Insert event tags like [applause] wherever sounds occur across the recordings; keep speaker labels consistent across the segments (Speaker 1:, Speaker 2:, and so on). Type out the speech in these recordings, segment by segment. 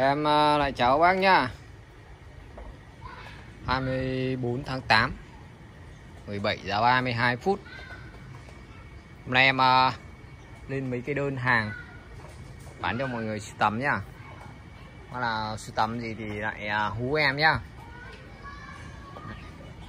Speaker 1: Em ờ, lại chào bác nhá. 24 tháng 8 17 giờ 32 phút. Hôm nay em ờ, lên mấy cái đơn hàng Bán cho mọi người sưu tầm nhá. Hoặc là sưu tầm gì thì lại ờ, hú em nhá.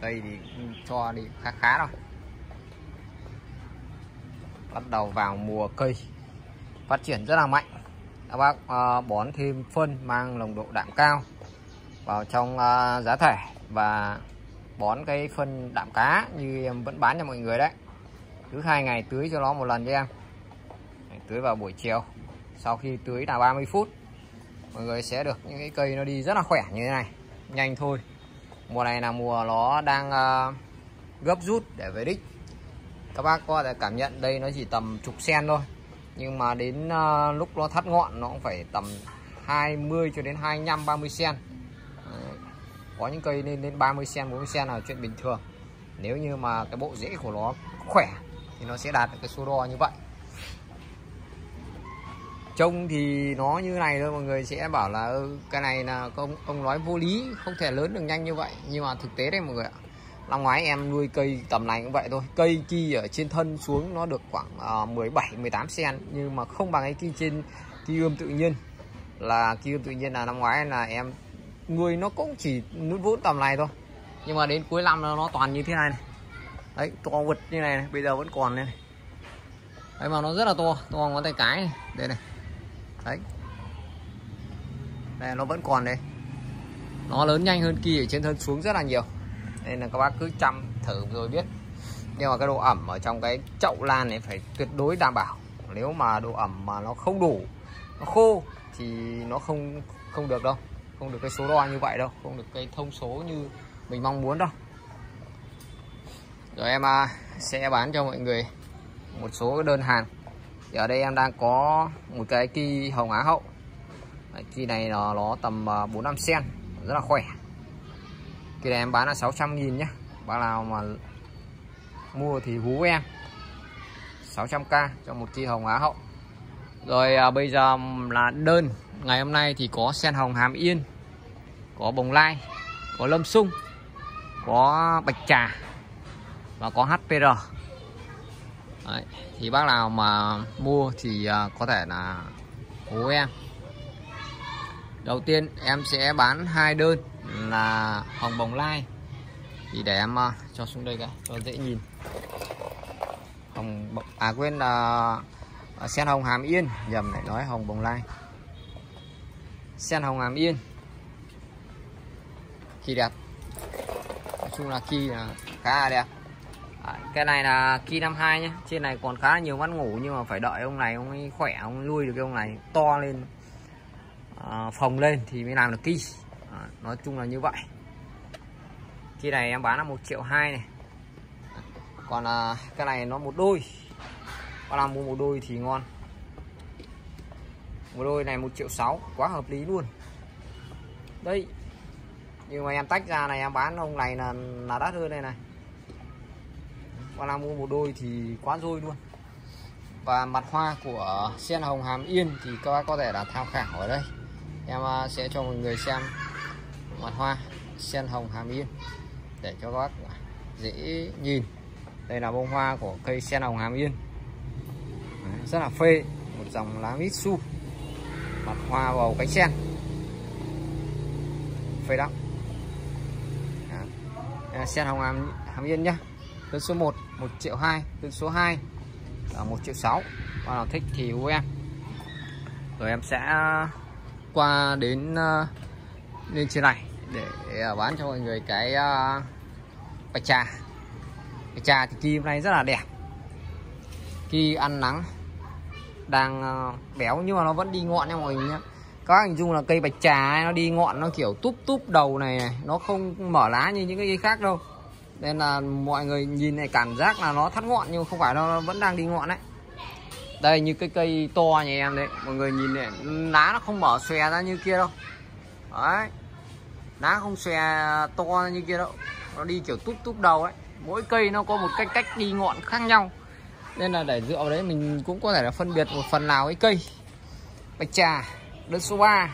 Speaker 1: Cây thì cho đi khá khá rồi. Bắt đầu vào mùa cây, Phát triển rất là mạnh các bác uh, bón thêm phân mang nồng độ đạm cao vào trong uh, giá thể và bón cái phân đạm cá như em vẫn bán cho mọi người đấy. Cứ hai ngày tưới cho nó một lần cho em. Tưới vào buổi chiều. Sau khi tưới là 30 phút mọi người sẽ được những cái cây nó đi rất là khỏe như thế này. Nhanh thôi. Mùa này là mùa nó đang uh, gấp rút để về đích. Các bác có thể cảm nhận đây nó chỉ tầm chục sen thôi nhưng mà đến uh, lúc nó thắt ngọn nó cũng phải tầm 20 cho đến 25 30 cm có những cây lên đến 30 cm 40 cm là chuyện bình thường. Nếu như mà cái bộ rễ của nó khỏe thì nó sẽ đạt được cái số đo như vậy. Trông thì nó như này thôi mọi người sẽ bảo là ừ, cái này là ông ông nói vô lý không thể lớn được nhanh như vậy. Nhưng mà thực tế đây mọi người ạ năm ngoái em nuôi cây tầm này cũng vậy thôi. Cây ki ở trên thân xuống nó được khoảng uh, 17 18 cm nhưng mà không bằng cái ki trên ki ươm tự nhiên. Là ki ươm tự nhiên là năm ngoái là em nuôi nó cũng chỉ nút vốn tầm này thôi. Nhưng mà đến cuối năm nó toàn như thế này, này. đấy to vật như này, này bây giờ vẫn còn đây này. Đấy mà nó rất là to to ngón tay cái này. đây này. Đấy. Đây nó vẫn còn đây. Nó lớn nhanh hơn kia ở trên thân xuống rất là nhiều nên là các bác cứ chăm thử rồi biết. Nhưng mà cái độ ẩm ở trong cái chậu lan này phải tuyệt đối đảm bảo. Nếu mà độ ẩm mà nó không đủ nó khô thì nó không không được đâu. Không được cái số đo như vậy đâu. Không được cái thông số như mình mong muốn đâu. Rồi em à, sẽ bán cho mọi người một số đơn hàng. Thì ở đây em đang có một cái kỳ hồng á hậu. Kỳ này nó, nó tầm à, 4 5 sen. Rất là khỏe cái này em bán là 600 nghìn nhé Bác nào mà mua thì hú em. 600k cho một chi hồng Á hậu. Rồi à, bây giờ là đơn. Ngày hôm nay thì có sen hồng hàm yên Có bồng lai Có lâm sung Có bạch trà Và có HPR Đấy, Thì bác nào mà mua thì à, có thể là hú em. Đầu tiên em sẽ bán hai đơn là hồng bồng lai. Thì để em uh, cho xuống đây cái cho dễ nhìn. Hồng bồng, à quên là uh, sen hồng hàm yên. Nhầm lại nói hồng bồng lai. Sen hồng hàm yên. Kỳ đẹp. Nói chung là kỳ là khá là đẹp. À, cái này là kỳ 52 nhé trên này còn khá là nhiều mắt ngủ nhưng mà phải đợi ông này ông ấy khỏe ông nuôi được cái ông này to lên à, phồng lên thì mới làm được kỳ à, nói chung là như vậy. Khi này em bán là một triệu hai này. Còn à, cái này nó một đôi. Có làm mua một đôi thì ngon. Một đôi này một triệu sáu quá hợp lý luôn. Đây. Nhưng mà em tách ra này em bán ông này là là đắt hơn đây này. Qua làm mua một đôi thì quá rồi luôn. Và mặt hoa của sen hồng hàm yên thì các bác có thể là tham khảo ở đây. Em à, sẽ cho mọi người xem mặt hoa sen hồng hàm yên để cho các bác dễ nhìn. Đây là bông hoa của cây sen hồng hàm yên. Rất là phê một dòng lá mít su. Mặt hoa vào cánh sen. Phê lắm. À, sen hồng hàm, hàm yên nhá. Đơn số 1 1 triệu 2 đơn số 2 là 1 triệu 6 bạn nào thích thì hú em. Rồi em sẽ qua đến ờ, lên trên này để à, bán cho mọi người cái uh, bạch trà. Bạch trà thì chi hôm nay rất là đẹp. Kỳ ăn nắng đang uh, béo nhưng mà nó vẫn đi ngọn nha mọi người nhé các hình dung là cây bạch trà nó đi ngọn nó kiểu túp túp đầu này, này nó không mở lá như những cái cây khác đâu. Nên là mọi người nhìn này cảm giác là nó thắt ngọn nhưng không phải nó vẫn đang đi ngọn đấy. Đây như cái cây to nhà em đấy mọi người nhìn này lá nó không mở xòe ra như kia đâu. Đấy lá không xòe to như kia đâu. Nó đi kiểu túp túp đầu ấy. Mỗi cây nó có một cách cách đi ngọn khác nhau. Nên là để dựa vào đấy mình cũng có thể là phân biệt một phần nào cái cây. Bạch trà đơn số 3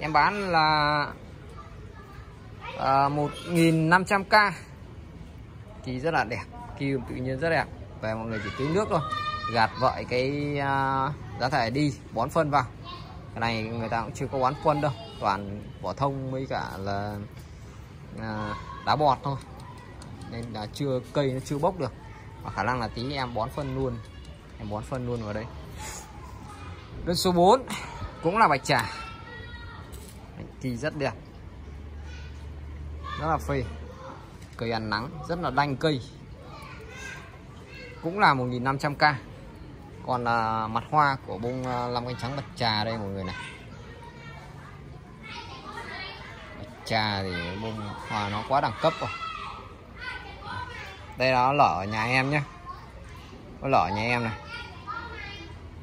Speaker 1: em bán là à, 1.500k thì rất là đẹp. Kỳ tự nhiên rất đẹp. Về mọi người chỉ tưới nước thôi. Gạt vợi cái uh, giá thể đi bón phân vào. Cái này người ta cũng chưa có bón phân đâu toàn vỏ thông với cả là à, đá bọt thôi. Nên là chưa cây nó chưa bốc được. Và khả năng là tí em bón phân luôn. Em bón phân luôn vào đây. Đơn số 4 cũng là bạch trà. Kỳ rất đẹp. Rất là phê. Cây ăn nắng rất là đanh cây. Cũng là 1.500k còn là mặt hoa của bông à, lam cánh trắng bạch trà đây mọi người này bạch trà thì bông hoa nó quá đẳng cấp rồi. Đây đó lở ở nhà em nhé nó lở nhà em này.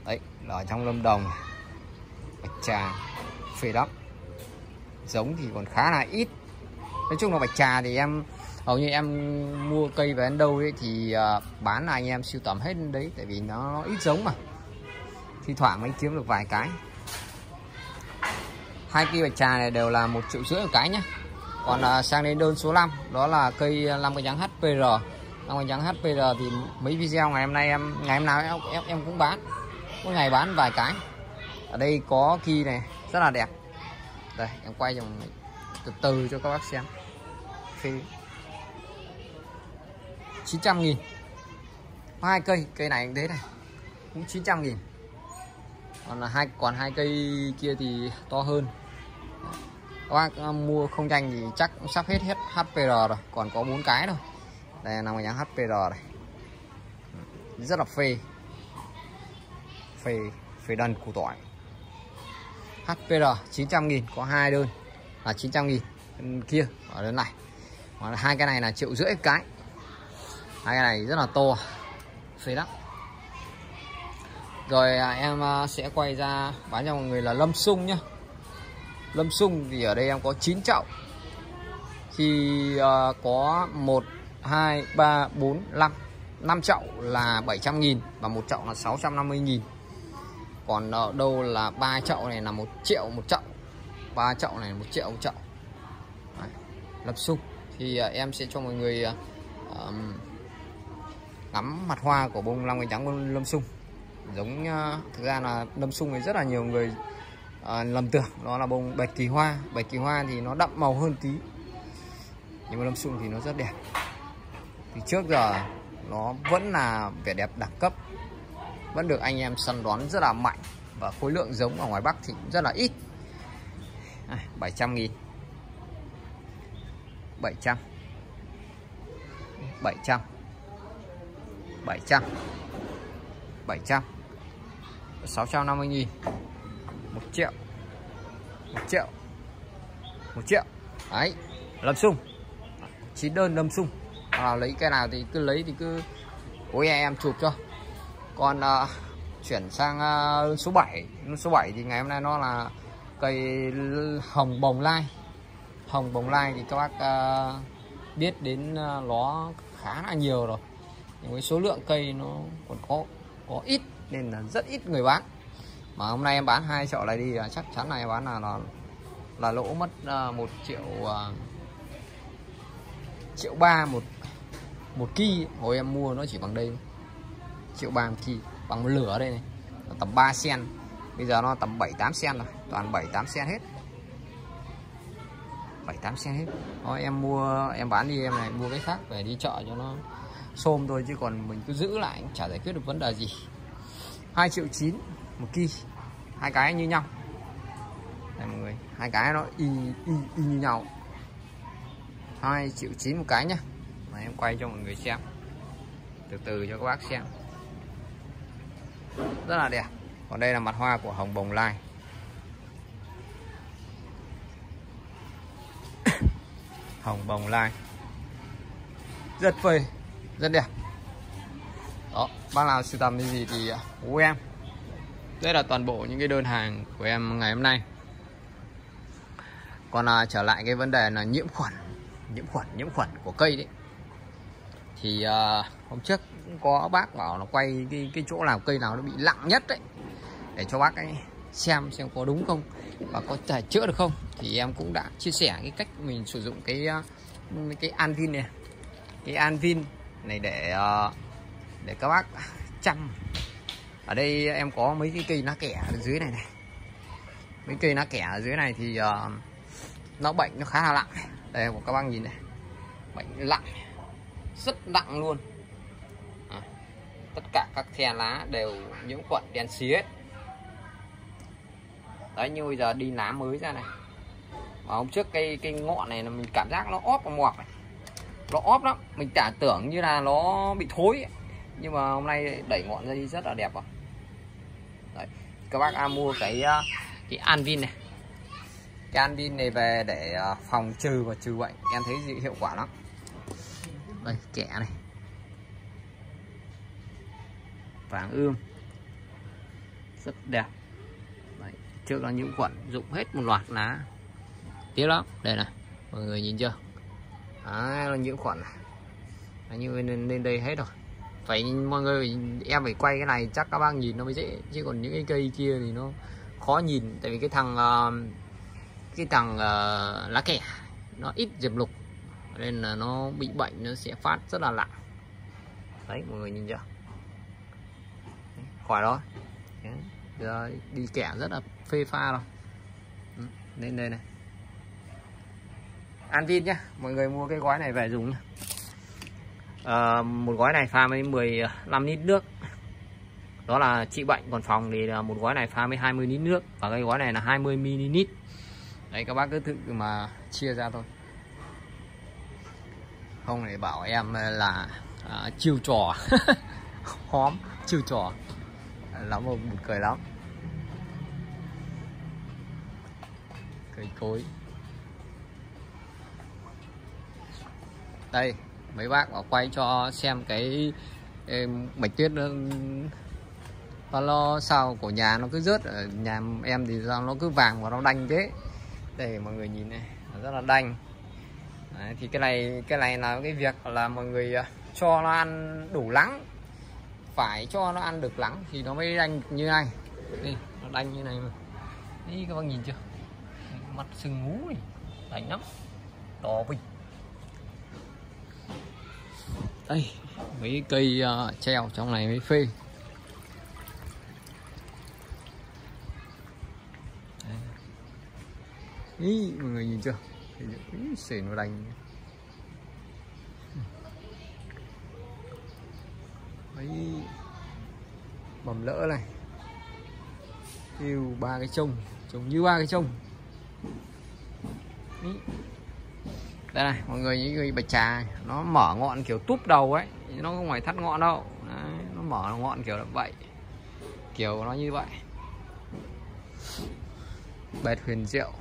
Speaker 1: Đấy lở trong lâm đồng bạch trà phê lắm giống thì còn khá là ít. Nói chung là bạch trà thì em hầu như em mua cây về đến đâu ấy thì à, bán là anh em siêu tầm hết đấy tại vì nó, nó ít giống mà. Thi thoảng mới kiếm được vài cái hai cây bạch trà này đều là một triệu rưỡi một cái nhá. Còn à, sang đến đơn số 5 đó là cây à, lam cây trắng HPR lam cây trắng HPR thì mấy video ngày hôm nay em ngày hôm nào em em, em cũng bán. Mỗi ngày bán vài cái. Ở đây có kỳ này rất là đẹp. Đây em quay cho từ từ cho các bác xem. Khi 900 nghìn. Hai cây cây này cũng thế này. Cũng 900 nghìn. Còn là hai còn hai cây kia thì to hơn các bác ờ, mua không nhanh thì chắc cũng sắp hết hết HPR rồi còn có bốn cái thôi. Đây là nhà HPR này. Ừ, rất là phê. Phê phê đần củ tỏi. HPR 900 nghìn có hai đơn. Là 900 nghìn. Bên kia ở đơn này. Còn hai cái này là triệu rưỡi cái. Hai cái này rất là to phê lắm. Rồi à, em à, sẽ quay ra bán cho mọi người là lâm sung nhá lâm sung thì ở đây em có 9 chậu. Thì uh, có 1 2 3 4 5 5 chậu là 700 nghìn và một chậu là 650 nghìn. Còn ở đâu là ba chậu này là một triệu một chậu. Ba chậu này một triệu một chậu. Đấy, lâm sung. Thì uh, em sẽ cho mọi người uh, ngắm mặt hoa của bông long cánh trắng lâm sung. Giống uh, thực ra là lâm sung thì rất là nhiều người à, lầm tưởng nó là bông bạch kỳ hoa. Bạch kỳ hoa thì nó đậm màu hơn tí. Nhưng mà lâm sung thì nó rất đẹp. Thì trước giờ nó vẫn là vẻ đẹp đẳng cấp. Vẫn được anh em săn đón rất là mạnh. Và khối lượng giống ở ngoài Bắc thì cũng rất là ít. À, 700 nghìn. 700 700 700 700 650 nghìn một triệu. Một triệu. Một triệu. Đấy. Lâm sung. Chín đơn lâm sung. À, lấy cái nào thì cứ lấy thì cứ ôi em chụp cho. Còn à, chuyển sang à, số 7 số 7 thì ngày hôm nay nó là cây hồng bồng lai. Hồng bồng lai thì các bác à, biết đến nó khá là nhiều rồi. Nhưng với số lượng cây nó còn có có ít nên là rất ít người bán mà hôm nay em bán hai chậu này đi chắc chắn này em bán là nó là lỗ mất à, uh, 1 triệu uh, triệu ba một một ki. Hồi em mua nó chỉ bằng đây triệu ba một ki bằng một lửa đây này. Nó tầm 3 sen. Bây giờ nó tầm 7 8 sen rồi. Toàn 7 8 sen hết. 7 8 sen hết. Thôi em mua em bán đi em này mua cái khác về đi chợ cho nó xôm thôi. Chứ còn mình cứ giữ lại chả giải quyết được vấn đề gì. 2 triệu 9 một ki hai cái như nhau đây mọi người hai cái nó y, y, y như nhau hai triệu chín một cái nhá mà em quay cho mọi người xem từ từ cho các bác xem rất là đẹp còn đây là mặt hoa của hồng bồng lai hồng bồng lai rất phê rất đẹp đó bác nào sưu tầm cái gì thì của em đây là toàn bộ những cái đơn hàng của em ngày hôm nay. Còn à, trở lại cái vấn đề là nhiễm khuẩn nhiễm khuẩn nhiễm khuẩn của cây đấy. Thì à, hôm trước cũng có bác bảo nó quay cái cái chỗ nào cây nào nó bị nặng nhất đấy để cho bác ấy xem xem có đúng không và có thể chữa được không. Thì em cũng đã chia sẻ cái cách mình sử dụng cái à, cái anvin này. Cái anvin này để à, để các bác chăm ở đây em có mấy cái cây lá kẻ ở dưới này này. Mấy cây lá kẻ ở dưới này thì uh, nó bệnh nó khá là nặng đây của các bác nhìn này. Bệnh nặng rất nặng luôn. À, tất cả các the lá đều những khuẩn đen xí hết. Đấy như bây giờ đi lá mới ra này. Mà hôm trước cây cây ngọn này là mình cảm giác nó óp vào mọc này. Nó óp lắm. Mình chả tưởng như là nó bị thối ấy. nhưng mà hôm nay đẩy ngọn ra đi rất là đẹp rồi các bác à, mua cái ờ, cái anvin này. Cái anvin này về để ờ, phòng trừ và trừ bệnh. Em thấy hiệu quả lắm. Đây kẻ này. Vàng ươm. Rất đẹp. Đấy, trước là những quận dụng hết một loạt lá. Tiếc lắm. Đây này mọi người nhìn chưa? Đấy, là những khuẩn này. Đấy, như lên, lên đây hết rồi phải mọi người em phải quay cái này chắc các bác nhìn nó mới dễ. Chứ còn những cái cây kia thì nó khó nhìn. Tại vì cái thằng uh, cái thằng uh, lá kẻ nó ít diệp lục. Nên là nó bị bệnh nó sẽ phát rất là nặng đấy mọi người nhìn chưa? Khỏi đó giờ đi kẻ rất là phê pha rồi. Ừ, Lên đây này. An vin nhá mọi người mua cái gói này về dùng nhá. À, một gói này pha với 15 ờ, lít nước. Đó là trị bệnh còn phòng thì là một gói này pha với 20 lít nước và cái gói này là 20 ml đấy các bác cứ tự mà chia ra thôi. Không để bảo em là à, chiêu trò [laughs] hóm chiêu trò. Lắm một buồn cười lắm. Cây cối. Đây mấy bác bảo quay cho xem cái bạch tuyết nó, nó lo sao của nhà nó cứ rớt ở nhà em thì sao nó cứ vàng và nó đanh thế. Đây mọi người nhìn này nó rất là đanh. Đấy, thì cái này cái này là cái việc là mọi người à, cho nó ăn đủ lắng. Phải cho nó ăn được lắng thì nó mới đanh như này. Đi nó đanh như này mà. Đi các bác nhìn chưa? Mặt sưng ngú này đánh lắm. To bịch đây mấy cây uh, treo trong này mới phê. Ý, mọi người nhìn chưa? Ý, sền nó đành, mấy Bầm lỡ này. Yêu ba cái trông Trông như ba cái trông. Đây này mọi người những người bạch trà Nó mở ngọn kiểu túp đầu ấy Nó không phải thắt ngọn đâu. Đấy, Nó mở ngọn kiểu là vậy. Kiểu nó như vậy. Bệt huyền diệu.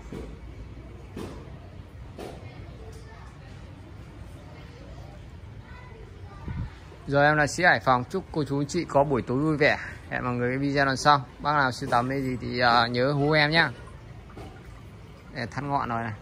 Speaker 1: Rồi em là sĩ Hải Phòng chúc cô chú anh chị có buổi tối vui vẻ. Hẹn mọi người cái video lần sau. Bác nào sưu tầm cái gì thì uh, nhớ hú em nhá. Để thắt ngọn rồi này.